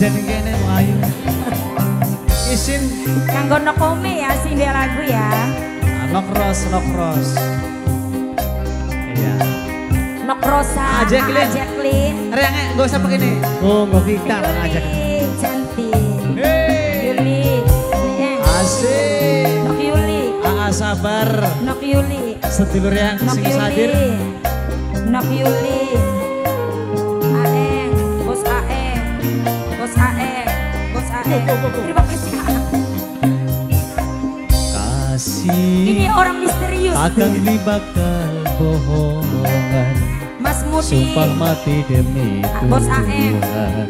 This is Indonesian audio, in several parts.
Ngajeni kene mau ayu. Isin Kanggo Nokome ya sing dia lagu ya. Nokros Nokros. Iya. Nokrosa. Ah, Jacqueline. Ah, Jacqueline. Reng, gak usah pakai ini. Oh, gak gitar aja. Cantik. Hei. Yuli. Nih, Asik. Nok Yuli. Aa sabar. Nok Yuli. Sedulur yang Nok sing Yuli. sadir. Nok Yuli. Terima kasih. Ini Kasih orang misterius. akan dibakar bohongan. Mas Mudi. Sumpah mati demi Bos AM. Tuhan.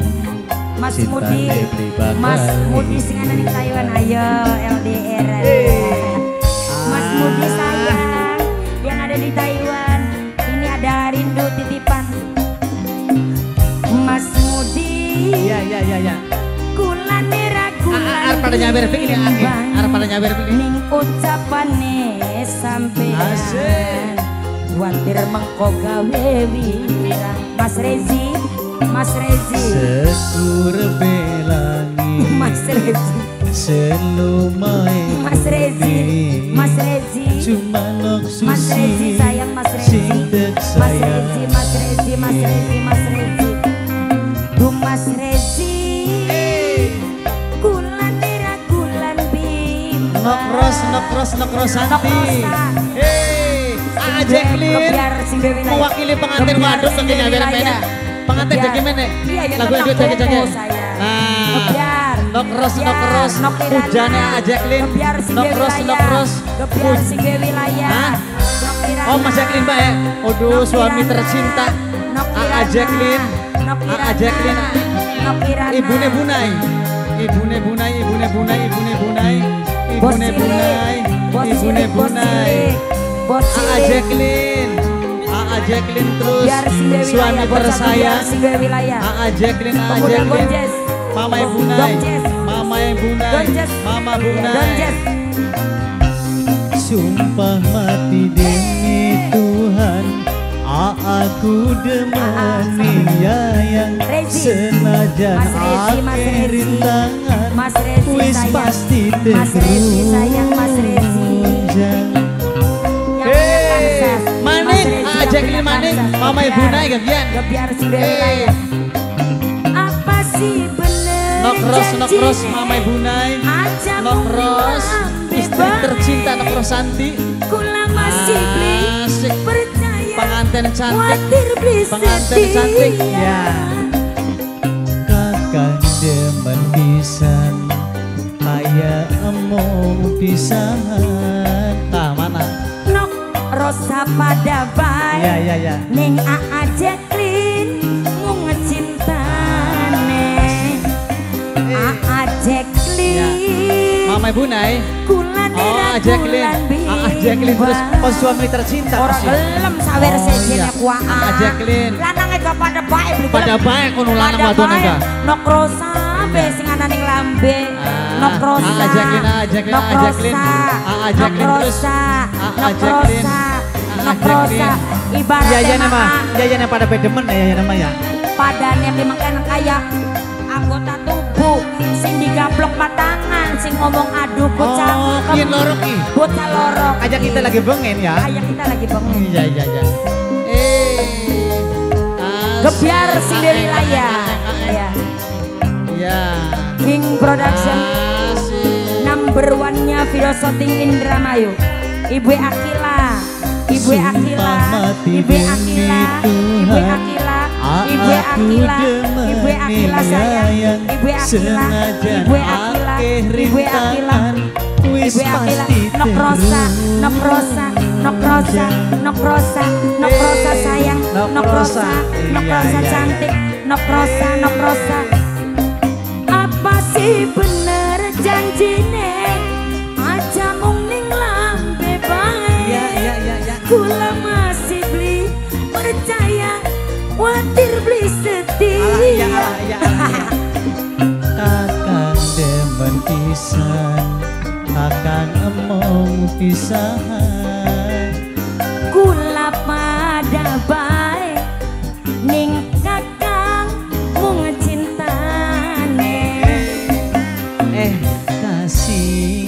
Mas Mudi. Mas Mudi ini. sing ada di Taiwan. Ayo LDR. Mas. Mudi sayang yang ada di Taiwan. Ini ada rindu titipan. Mas Mudi. Iya, iya, iya, iya. Pada nyawer begini, Aki. Arep pada nyawer begini. Ning ucapane sampean. Kuatir mengko gawe wirang. Mas Rezi Mas Rezi. Sekur belangi. Mas Rezi. Selumai Mas Rezi Mas Rezi. Cuma nok susi Mas Rezi bimbang Nokros, nokros, nokros Santi. Hei, sing Dewi Laya. Mewakili pengantin waduk nyawer Laya. mene Pengantin jadi mene Iya ya Lagu yang tentang duit saya. Nah nokros Nokirana. Hujannya sing Dewi Nokros. Hah? Nokirana. Oh Mas Jacqueline Mbak ya Aduh suami tercinta. Aa Jacqueline. Aa Jacqueline. Ibune Bunai Ibune Bunai Ibune Bunai Ibune Bunai Ibune cilik. Bunai Ibune bos Bunai Aa. Jacqueline Aa Jacqueline terus Suami tersayang. Aa Jacqueline Aa Jacqueline. Mama Bunai. Mama Bunai. Mama Bunai. Sumpah Aku demani yang Rezi. Senajan ake Rezi. rintangan Mas Rezi Wis sayang. pasti Mas Rezi sayang, Mas Rezi. Yang Hei, yang Maning, Kansas. Mama Ibu Gebiar. Nai Gebiar. Gebiar si Dewi. Apa sih bener Nokros, nokros? Mama Ibu Nai Aja Nokros, istri tercinta Nokros Santi Kula masih beli Pengantin cantik. Pengantin cantik. Ya. Kakak demen pisan. Kayak emong pisan. Tah mana? Nok rosa pada baik. Ya ya ya. Ning Aa Aa Jacqueline Mama Ibu Nai Oh, Jacqueline. kulan Ah, Jacqueline terus oh suami tercinta Orang gelem sawer Oh, sejene iya. Ah, Jacqueline. Pada baik beli Pada baik kono lanang wadon enggak. Nok rosa be sing ana ning lambe Ah, Nok rosa ah, Jacqueline, ah, Jacqueline, ah, Jacqueline. Ah, ah, Jacqueline terus. Ah, ah, Jacqueline. Ah, Ibaratnya nama, iya iya pada pedemen ya ya nama ya. Padane memang kena kaya anggota tubuh sing digaplok matangan sing ngomong aduh bocah Oh, kian lorok ih. bocah lorok Ajak kita lagi bengen ya. kayak kita lagi bangun Iya iya iya. Eh. Gebiar sing dari laya ya. Iya. King Production. Number one-nya video shooting Indramayu. Ibu Akila. Ibu Akila. Ibu Akila. Ibu. Akila. Ibu Akila. Ibu Akila sayang yang Ibu Akila. Ibu Akila Ibu Akila Ibu Akila Nok Rosa Nok Rosa Nok Rosa Nok Rosa Nok Rosa sayang Nok Rosa. Nok Iya, Rosa iya, cantik Nok Rosa Nok Rosa Apa sih bener janjine Aja mung ning lambe bae. Iya iya iya iya. Kula masih beli percaya Watir beli setia pisan akan emong pisahan. Gula pada baik, ning kakang mung cintane. Eh kasih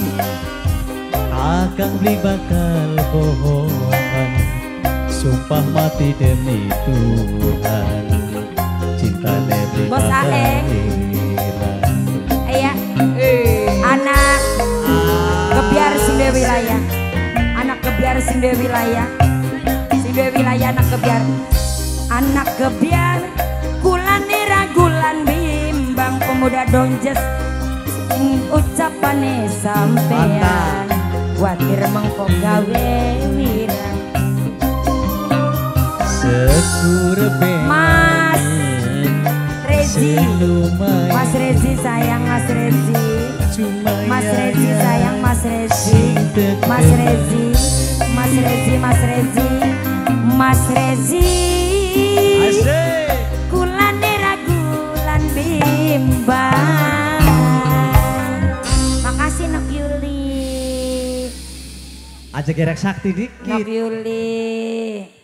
akan beli bakal bohongan. Sumpah mati demi Tuhan cinta demi bakal sing duwe wilayah. Sing duwe wilayah anak kebiar. Anak kebiar kulan ragulan bimbang pemuda donjes. Sing ucapane sampean. Kuatir mengko gawe wirang Mas Rezi. Mas Rezi sayang Mas Rezi. Mas ya, Rezi ya. sayang Mas Rezi. Mas Rezi. Mas Rezi Mas Rezi Mas Rezi. Kulane ragulan bimbang Makasih Nok Yuli. Aja gerek sakti dikit. Nok Yuli